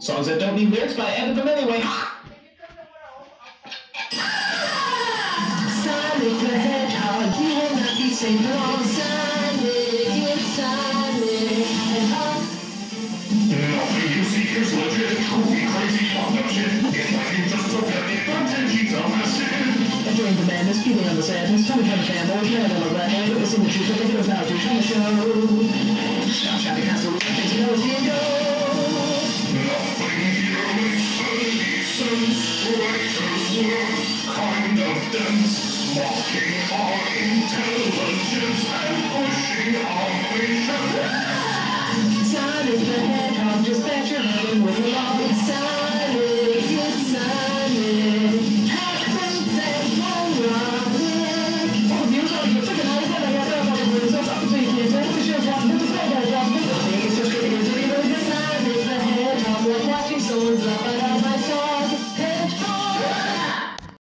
Songs that don't need lyrics, but I edit them anyway. Sonic the Hedgehog, you will not be safe for long. Sonic, it's Sonic Hedgehog. Nothing you see is legit. Goofy, crazy, fucked up shit. It's like you just took a hit from ten sheets of acid. Enjoying the madness, feeding on the sadness, Tommy kind of fanboy, kind of a redhead, witnessing the truth, but it goes now to trying to show. Sense. Writers were kind of dense, mocking our intelligence and pushing our patience. Sonic the Hedgehog, just bet your